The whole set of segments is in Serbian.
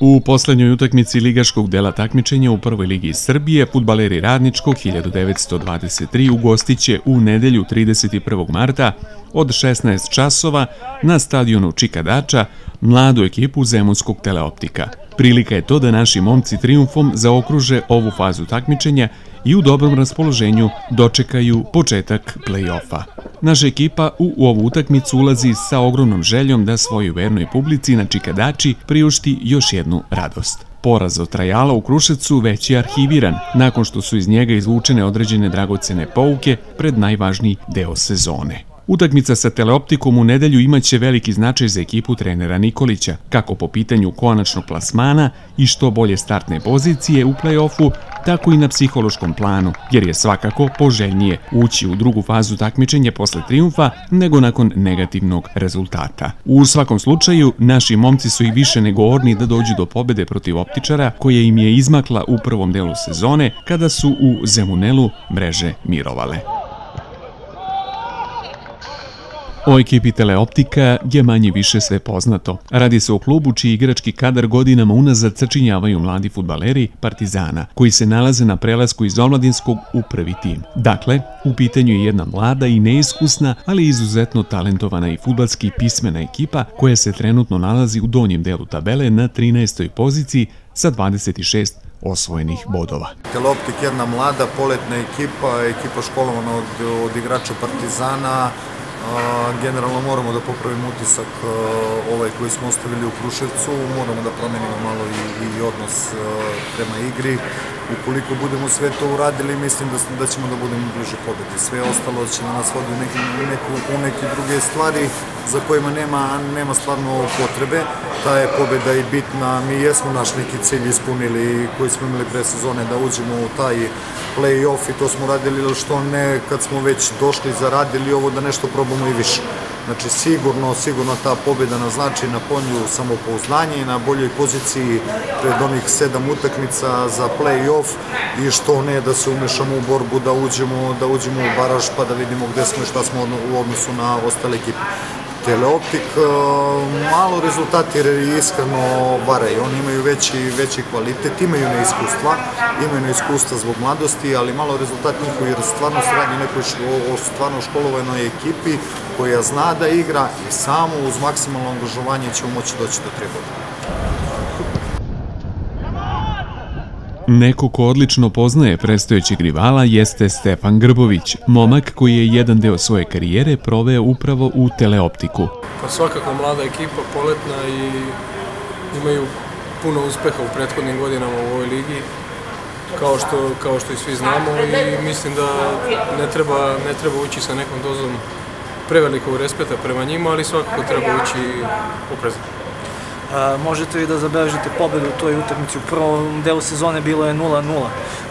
U poslednjoj utakmici ligaškog dela takmičenja u prvoj ligi Srbije, futbaleri Radničkog 1923 ugostiće u nedelju 31. marta od 16 časova na stadionu Čikadača mladu ekipu Zemunskog teleoptika. Prilika je to da naši momci triumfom zaokruže ovu fazu takmičenja i u dobrom raspoloženju dočekaju početak play-offa. Naša ekipa u ovu utakmicu ulazi sa ogromnom željom da svojoj vernoj publici na Čikadači priušti još jednu radost. Poraz od Trajala u Kruševcu već je arhiviran, nakon što su iz njega izvučene određene dragocene pouke pred najvažniji deo sezone. Utakmica sa teleoptikom u nedelju imaće veliki značaj za ekipu trenera Nikolića, kako po pitanju konačnog plasmana i što bolje startne pozicije u play-offu, tako i na psihološkom planu, jer je svakako poželjnije ući u drugu fazu takmičenja posle triumfa nego nakon negativnog rezultata. U svakom slučaju, naši momci su i više nego orni da dođu do pobede protiv optičara, koja im je izmakla u prvom delu sezone, kada su u Zemunelu mreže mirovale. O ekipi Teleoptika je manje više sve poznato. Radi se o klubu čiji igrački kadar godinama unazad sačinjavaju mladi futbaleri Partizana, koji se nalaze na prelasku iz omladinskog u prvi tim. Dakle, u pitanju je jedna mlada i neiskusna, ali izuzetno talentovana i futbalski pismena ekipa koja se trenutno nalazi u donjem delu tabele na 13. poziciji sa 26 osvojenih bodova. Teleoptik jedna mlada poletna ekipa, ekipa školovana od, od igrača Partizana, generalno moramo da popravimo utisak ovaj koji smo ostavili u Kruševcu, moramo da promenimo malo i, i odnos prema igri. Ukoliko budemo sve to uradili, mislim da, da ćemo da budemo bliže pobedi. Sve ostalo će na nas vodi u, neki, neku, u neke druge stvari za kojima nema, nema stvarno potrebe. Ta je pobeda i bitna. Mi jesmo naš neki cilj ispunili koji smo imali pre sezone da uđemo u taj play-off i to smo radili, ili što ne, kad smo već došli zaradili ovo da nešto probamo i više. Znači sigurno, sigurno ta pobjeda nas znači na polju samopouznanje i na boljoj poziciji pred onih sedam utakmica za play-off i što ne da se umešamo u borbu da uđemo, da uđemo u baraž pa da vidimo gde smo i šta smo u odnosu na ostale ekipe. Teleoptik, e, malo rezultati iskreno varaju, oni imaju veći, veći kvalitet, imaju neiskustva, imaju neiskustva zbog mladosti, ali malo rezultat njihov jer stvarno se radi nekoj o stvarno školovanoj ekipi koja zna da igra i samo uz maksimalno angažovanje ćemo moći doći do tre Neko ko odlično poznaje predstojećeg rivala jeste Stefan Grbović, momak koji je jedan deo svoje karijere proveo upravo u teleoptiku. Pa svakako mlada ekipa, poletna i imaju puno uspeha u prethodnim godinama u ovoj ligi, kao što, kao što i svi znamo i mislim da ne treba, ne treba ući sa nekom dozom prevelikog respekta prema njima, ali svakako treba ući oprezno možete li da zabeležite pobedu u toj utakmici. U prvom delu sezone bilo je 0-0.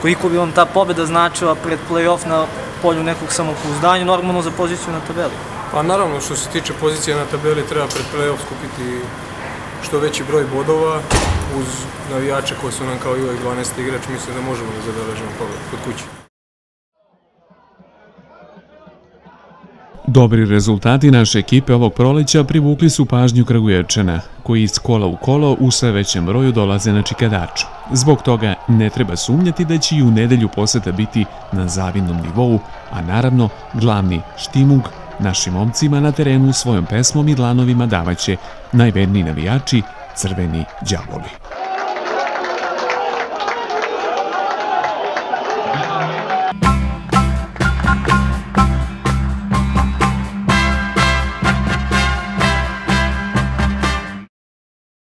Koliko bi vam ta pobeda značila pred play-off na polju nekog samopouzdanja, normalno za poziciju na tabeli? Pa naravno, što se tiče pozicije na tabeli, treba pred play-off skupiti što veći broj bodova uz navijače koji su nam kao i ovaj 12. igrač, mislim da možemo da zabeležimo pobedu kod kuće. Dobri rezultati naše ekipe ovog proleća privukli su pažnju Kragujevčana, koji iz kola u kolo u sve većem broju dolaze na Čikadaču. Zbog toga ne treba sumnjati da će i u nedelju poseta biti na zavidnom nivou, a naravno glavni štimug našim momcima na terenu svojom pesmom i dlanovima davaće najverniji navijači Crveni đavoli.